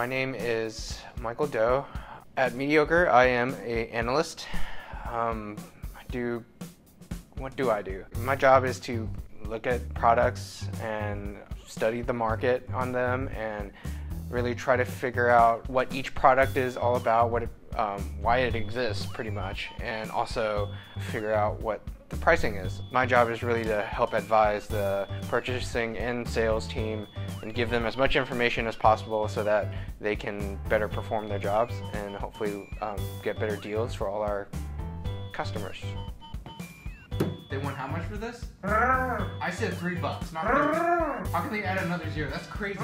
my name is Michael Doe. At Mediocre, I am a analyst. Um, I do, what do I do? My job is to look at products and study the market on them and really try to figure out what each product is all about, what it, um, why it exists pretty much, and also figure out what the pricing is. My job is really to help advise the purchasing and sales team and give them as much information as possible so that they can better perform their jobs and hopefully um, get better deals for all our customers. They want how much for this? I said three bucks, not thirty. How can they add another zero? That's crazy.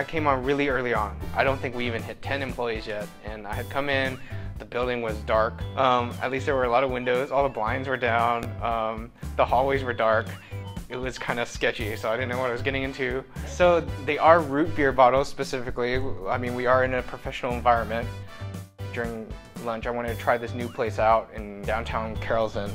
I came on really early on. I don't think we even hit 10 employees yet, and I had come in, the building was dark. Um, at least there were a lot of windows, all the blinds were down, um, the hallways were dark. It was kind of sketchy, so I didn't know what I was getting into. So they are root beer bottles specifically. I mean, we are in a professional environment. During lunch, I wanted to try this new place out in downtown Carrollton.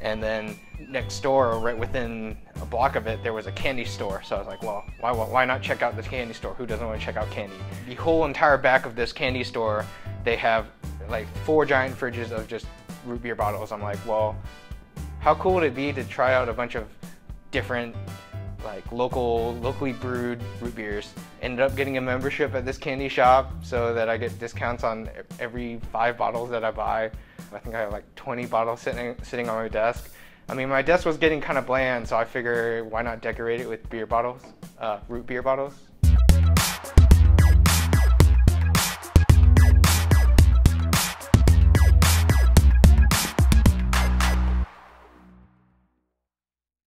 And then next door, right within a block of it, there was a candy store. So I was like, well, why, why not check out this candy store? Who doesn't want to check out candy? The whole entire back of this candy store, they have like four giant fridges of just root beer bottles. I'm like, well, how cool would it be to try out a bunch of different like local, locally brewed root beers. Ended up getting a membership at this candy shop so that I get discounts on every five bottles that I buy. I think I have like 20 bottles sitting sitting on my desk. I mean, my desk was getting kind of bland, so I figure why not decorate it with beer bottles, uh, root beer bottles.